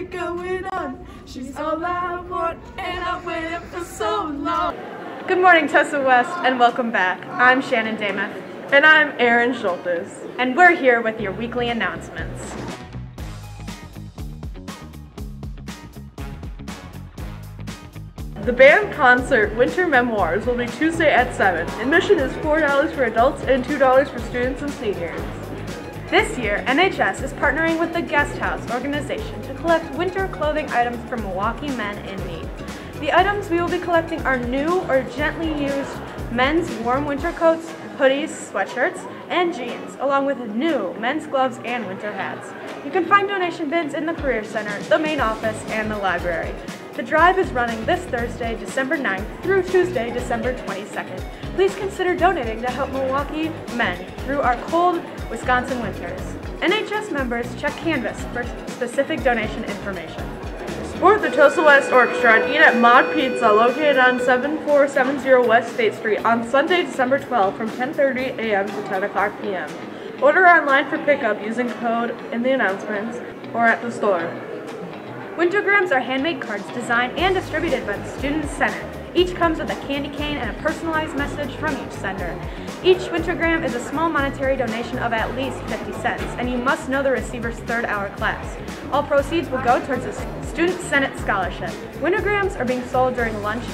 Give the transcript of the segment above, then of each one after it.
it going on. She's all I want, and I've waited for so long. Good morning, Tosa West, and welcome back. I'm Shannon Dameth, And I'm Aaron Schultes. and we're here with your weekly announcements. The band concert Winter Memoirs will be Tuesday at 7. Admission is $4 for adults and $2 for students and seniors. This year, NHS is partnering with the Guest House organization to collect winter clothing items for Milwaukee men in need. The items we will be collecting are new or gently used men's warm winter coats, hoodies, sweatshirts, and jeans, along with new men's gloves and winter hats. You can find donation bins in the Career Center, the main office, and the library. The drive is running this Thursday, December 9th through Tuesday, December 22nd. Please consider donating to help Milwaukee men through our cold Wisconsin winters. NHS members check Canvas for specific donation information. Support the Tosa West Orchestra and eat at Mod Pizza located on 7470 West State Street on Sunday, December 12th from 10.30 a.m. to 10 o'clock p.m. Order online for pickup using code in the announcements or at the store. Wintergrams are handmade cards designed and distributed by the Student Center. Each comes with a candy cane and a personalized message from each sender. Each Wintergram is a small monetary donation of at least 50 cents, and you must know the receiver's third hour class. All proceeds will go towards the Student Senate Scholarship. Wintergrams are being sold during lunch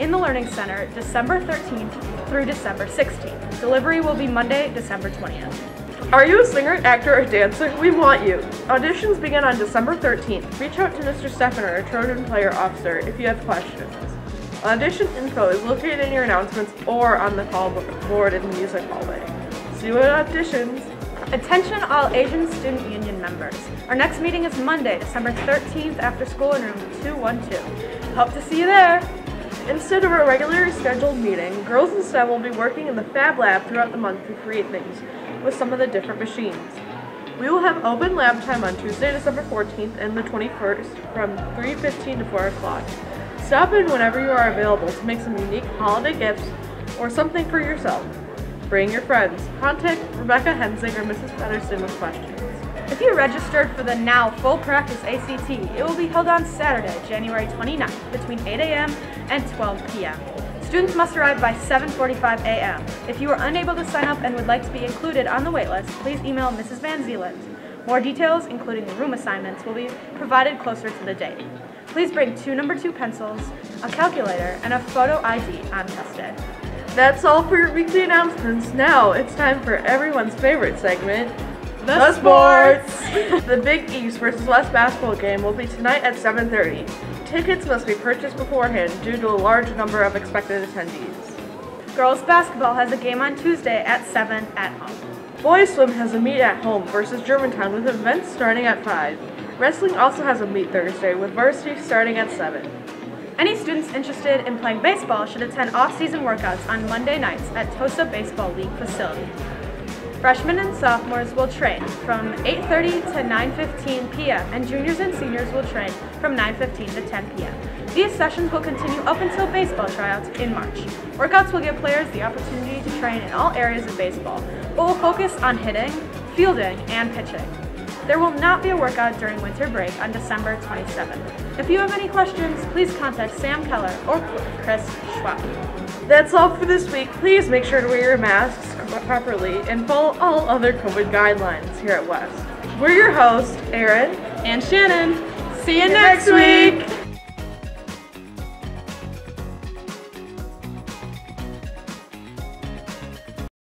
in the Learning Center December 13th through December 16th. Delivery will be Monday, December 20th. Are you a singer, actor, or dancer? We want you. Auditions begin on December 13th. Reach out to Mr. Stefan, our Trojan Player Officer, if you have questions. Audition info is located in your announcements or on the call board in the music hallway. See you at auditions. Attention all Asian Student Union members. Our next meeting is Monday, December 13th after school in room 212. Hope to see you there. Instead of a regularly scheduled meeting, girls and STEM will be working in the Fab Lab throughout the month to create things with some of the different machines. We will have open lab time on Tuesday, December 14th and the 21st from 3.15 to 4 o'clock. Stop in whenever you are available to make some unique holiday gifts or something for yourself. Bring your friends. Contact Rebecca Hensing or Mrs. Pedersen with questions. If you registered for the now full practice ACT, it will be held on Saturday, January 29th between 8 a.m. and 12 p.m. Students must arrive by 7.45 a.m. If you are unable to sign up and would like to be included on the waitlist, please email Mrs. Van Zeeland. More details, including the room assignments, will be provided closer to the date. Please bring two number two pencils, a calculator, and a photo ID on test day. That's all for your weekly announcements. Now it's time for everyone's favorite segment, the, sports. the Big East versus West basketball game will be tonight at 7:30. Tickets must be purchased beforehand due to a large number of expected attendees. Girls basketball has a game on Tuesday at 7 at home. Boys swim has a meet at home versus Germantown with events starting at 5. Wrestling also has a meet Thursday with varsity starting at 7. Any students interested in playing baseball should attend off-season workouts on Monday nights at Tosa Baseball League facility. Freshmen and sophomores will train from 8.30 to 9.15 p.m. and juniors and seniors will train from 9.15 to 10 p.m. These sessions will continue up until baseball tryouts in March. Workouts will give players the opportunity to train in all areas of baseball, but will focus on hitting, fielding, and pitching. There will not be a workout during winter break on December 27th. If you have any questions, please contact Sam Keller or Chris Schwab. That's all for this week. Please make sure to wear your masks properly and follow all other COVID guidelines here at West. We're your hosts, Erin And Shannon, see you See you next next week!